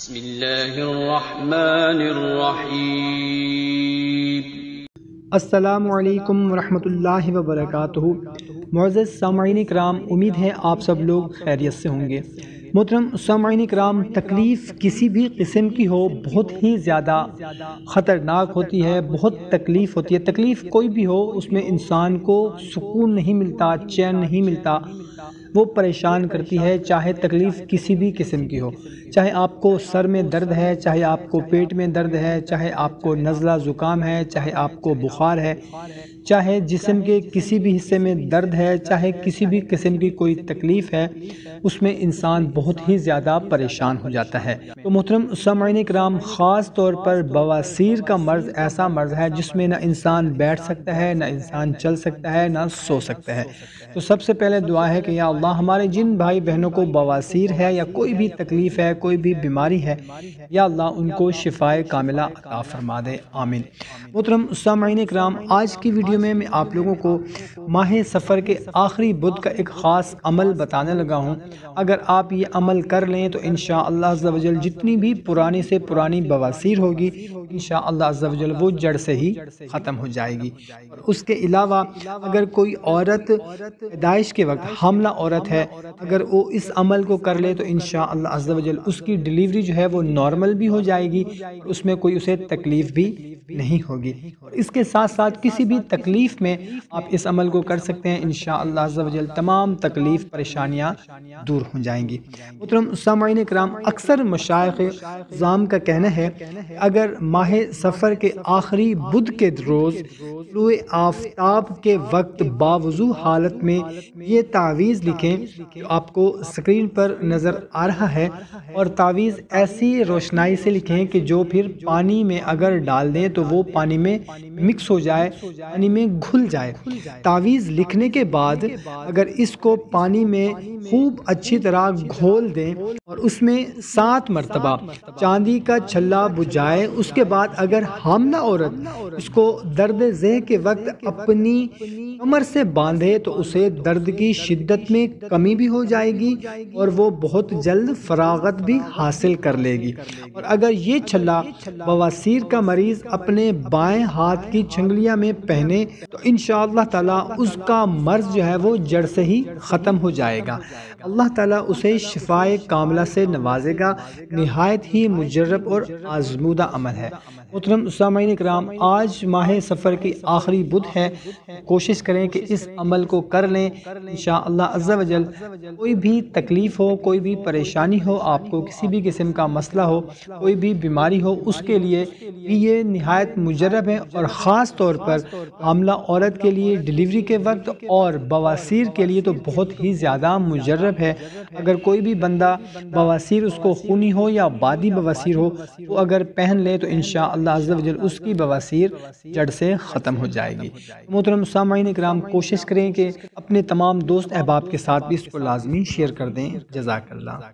بسم اللہ الرحمن الرحیم۔ السلام علیکم ورحمۃ اللہ وبرکاتہ۔ معزز سامعین کرام امید ہے آپ سب لوگ خیریت سے ہوں گے۔ محترم سامعین کرام تکلیف کسی بھی قسم کی ہو، بہت ہی زیادہ خطرناک ہوتی ہے، بہت تکلیف ہوتی ہے۔ تکلیف کوئی بھی ہو، اس میں انسان کو سکون نہیں ملتا، چین نہیں ملتا۔ وہ پریشان کرتی ہے، چاہے تکلیف کسی بھی قسم کی ہو۔ چاہے آپ کو سر میں درد ہے، چاہے آپ کو پیٹ میں درد ہے، چاہے آپ کو نزلہ زکام ہے، چاہے آپ کو بخار ہے۔ چاہے جسم کے کسی بھی حصے میں درد ہے، چاہے کسی بھی قسم کی کوئی تکلیف ہے، اس میں انسان بہت ہی زیادہ پریشان ہو جاتا ہے۔ تو محترم، سامعین کرام خاص طور پر بواسیر کا مرض ایسا مرض ہے جس میں نہ انسان بیٹھ سکتا ہے، نہ انسان چل سکتا ہے، نہ سو سکتا ہے۔ تو سب سے پہلے دعا ہے کہ کہ یا اللہ ہمارے جن بھائی بہنوں کو بواسیر ہے یا کوئی بھی تکلیف ہے، کوئی بھی بیماری ہے، یا اللہ ان کو شفاء کاملہ عطا فرما دے، آمین۔ محترم سامعین کرام آج کی ویڈیو میں میں آپ لوگوں کو ماہ سفر کے آخری بدھ کا ایک خاص عمل بتانے لگا ہوں۔ اگر آپ یہ عمل کر لیں تو انشاءاللہ عز و جل جتنی بھی پرانی سے پرانی بواسیر ہوگی، انشاءاللہ عز و جل وہ جڑ سے ہی ختم ہو جائے گی۔ اور اس کے علاوہ اگر کوئی عورت پیدائش کے وقت ہم حاملہ عورت ہے، اگر وہ اس عمل کو کر لے تو انشاءاللہ عز و جل اس کی ڈیلیوری جو ہے وہ نارمل بھی ہو جائے گی اس میں کوئی اسے تکلیف بھی نہیں ہوگی۔ اور اس کے ساتھ ساتھ کسی بھی تکلیف میں آپ اس عمل کو کر سکتے ہیں، انشاءاللہ عز و جل تمام تکلیف پریشانیاں دور ہو جائیں گی۔ محترم سامعین کرام، اکثر مشائق زام کا کہنا ہے، اگر ماہ سفر کے آخری بدھ کے روز طلوع آفتاب کے وقت باوضو حالت میں یہ تعویز لکھیں جو آپ کو سکرین پر نظر آ رہا ہے اور تعویز ایسی روشنائی سے لکھیں کہ جو پھر پانی میں اگر ڈال دیں تو وہ پانی میں مکس ہو جائے، پانی میں گھل جائے۔ تعویز لکھنے کے بعد اگر اس کو پانی میں خوب اچھی طرح گھول دیں اور اس میں سات مرتبہ چاندی کا چھلا بجائے اس کے بعد اگر حاملہ عورت اس کو درد زہ کے وقت اپنی کمر سے باندھے تو اسے درد کی شدت میں کمی بھی ہو جائے گی اور وہ بہت جلد فراغت بھی حاصل کر لے گی۔ اور اگر یہ چھلا بواسیر کا مریض اپنے بائیں ہاتھ کی چھنگلیاں میں پہنے تو انشاءاللہ تعالی اس کا مرض جو ہے وہ جڑ سے ہی ختم ہو جائے گا۔ اللہ تعالیٰ اسے شفاء کاملہ سے نوازے گا۔ نہایت ہی مجرب اور آزمودہ عمل ہے۔ محترم سامعین کرام، آج ماہ سفر کی آخری بدھ ہے۔ کوشش کریں کہ اس عمل کو کر لیں۔ انشاءاللہ عز و جل کوئی بھی تکلیف ہو، کوئی بھی پریشانی ہو، آپ کو کسی بھی قسم کا مسئلہ ہو، کوئی بھی بیماری ہو، اس کے لیے بھی یہ نہایت مجرب ہے۔ اور خاص طور پر حاملہ عورت کے لیے ڈیلیوری کے وقت اور بواسیر کے لیے تو بہت ہی زیادہ مجرب ہے۔ اگر کوئی بھی بندہ بواسیر اس کو خونی ہو یا بادی بواسیر ہو تو اگر پہن لے تو انشاءاللہ عز و جل اس کی بواسیر جڑ سے ختم ہو جائے گی۔ محترم سامعین اکرام، کوشش کریں کہ اپنے تمام دوست احباب کے ساتھ بھی اس کو لازمی شیئر کر دیں۔ جزاک اللہ۔